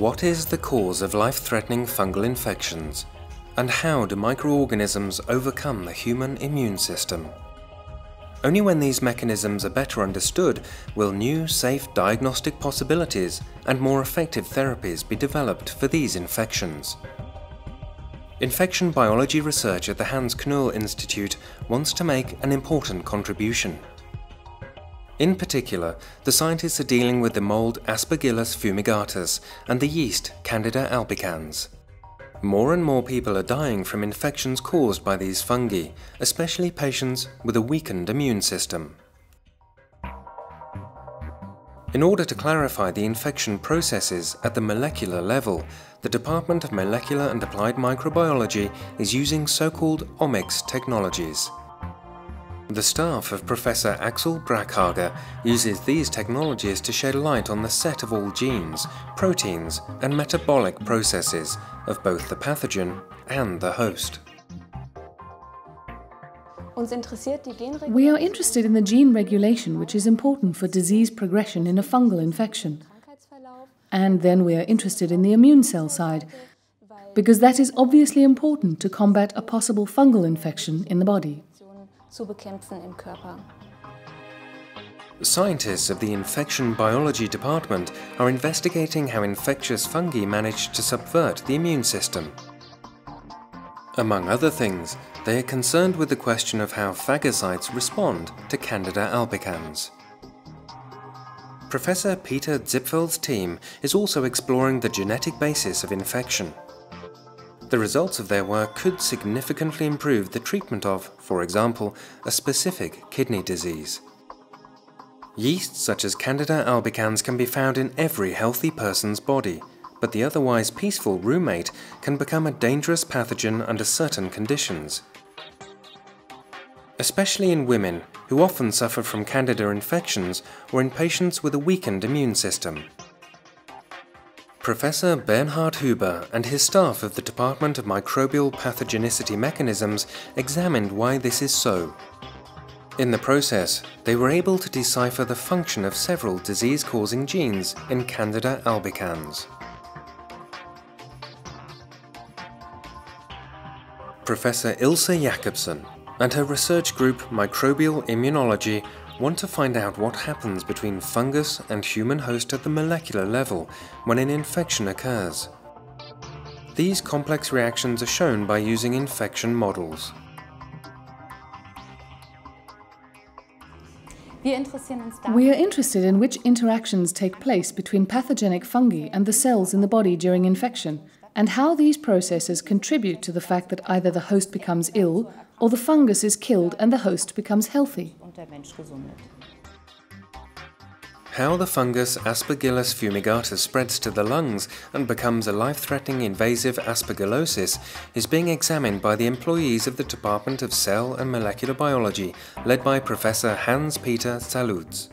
What is the cause of life-threatening fungal infections? And how do microorganisms overcome the human immune system? Only when these mechanisms are better understood will new, safe diagnostic possibilities and more effective therapies be developed for these infections. Infection biology research at the Hans Knöll Institute wants to make an important contribution. In particular, the scientists are dealing with the mold Aspergillus fumigatus and the yeast Candida albicans. More and more people are dying from infections caused by these fungi, especially patients with a weakened immune system. In order to clarify the infection processes at the molecular level, the Department of Molecular and Applied Microbiology is using so-called omics technologies. The staff of Professor Axel Brakhage uses these technologies to shed light on the set of all genes, proteins and metabolic processes of both the pathogen and the host. We are interested in the gene regulation which is important for disease progression in a fungal infection. And then we are interested in the immune cell side, because that is obviously important to combat a possible fungal infection in the body zu bekämpfen im Körper. Scientists of the Infection Biology Department are investigating how infectious fungi manage to subvert the immune system. Among other things, they are concerned with the question of how phagocytes respond to Candida albicans. Professor Peter Zipfel's team is also exploring the genetic basis of infection. The results of their work could significantly improve the treatment of, for example, a specific kidney disease. Yeasts such as Candida albicans can be found in every healthy person's body, but the otherwise peaceful roommate can become a dangerous pathogen under certain conditions. Especially in women, who often suffer from Candida infections or in patients with a weakened immune system. Professor Bernhard Hube and his staff of the Department of Microbial Pathogenicity Mechanisms examined why this is so. In the process, they were able to decipher the function of several disease-causing genes in Candida albicans. Professor Ilse Jacobsen and her research group Microbial Immunology want to find out what happens between fungus and human host at the molecular level when an infection occurs. These complex reactions are shown by using infection models. We are interested in which interactions take place between pathogenic fungi and the cells in the body during infection, and how these processes contribute to the fact that either the host becomes ill or the fungus is killed and the host becomes healthy. How the fungus Aspergillus fumigatus spreads to the lungs and becomes a life-threatening invasive aspergillosis is being examined by the employees of the Department of Cell and Molecular Biology, led by Professor Hans-Peter Saluz.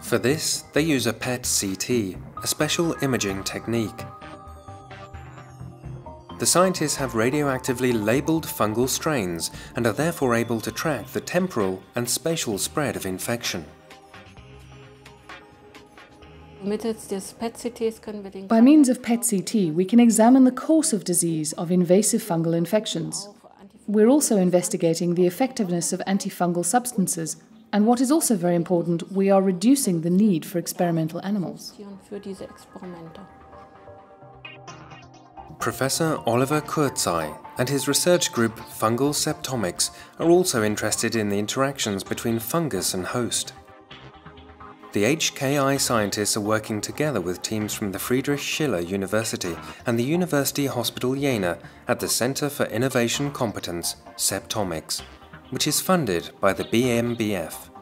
For this, they use a PET-CT, a special imaging technique. The scientists have radioactively labeled fungal strains and are therefore able to track the temporal and spatial spread of infection. By means of PET-CT, we can examine the course of disease of invasive fungal infections. We're also investigating the effectiveness of antifungal substances, and what is also very important, we are reducing the need for experimental animals. Professor Oliver Kurzai and his research group Fungal Septomics are also interested in the interactions between fungus and host. The HKI scientists are working together with teams from the Friedrich Schiller University and the University Hospital Jena at the Center for Innovation Competence, Septomics, which is funded by the BMBF.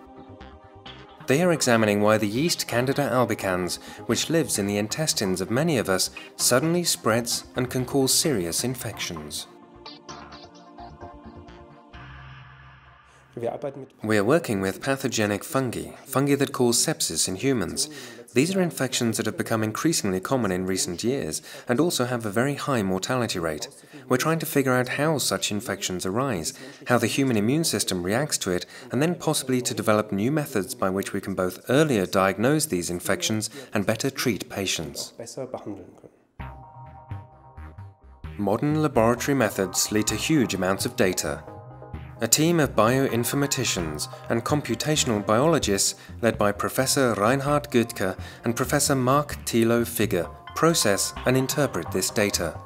They are examining why the yeast Candida albicans, which lives in the intestines of many of us, suddenly spreads and can cause serious infections. We are working with pathogenic fungi, fungi that cause sepsis in humans. These are infections that have become increasingly common in recent years and also have a very high mortality rate. We're trying to figure out how such infections arise, how the human immune system reacts to it, and then possibly to develop new methods by which we can both earlier diagnose these infections and better treat patients. Modern laboratory methods lead to huge amounts of data. A team of bioinformaticians and computational biologists led by Professor Reinhard Guthke and Professor Marc Thilo Figge process and interpret this data.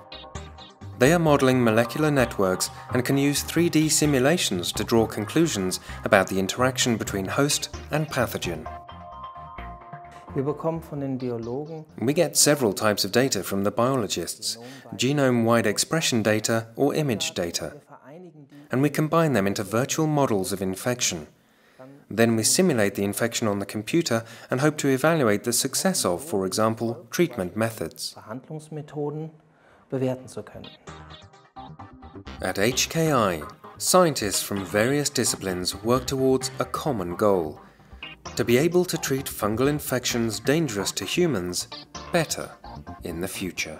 They are modeling molecular networks and can use 3D simulations to draw conclusions about the interaction between host and pathogen. We get several types of data from the biologists, genome-wide expression data or image data, and we combine them into virtual models of infection. Then we simulate the infection on the computer and hope to evaluate the success of, for example, treatment methods. At HKI, scientists from various disciplines work towards a common goal to be able to treat fungal infections dangerous to humans better in the future.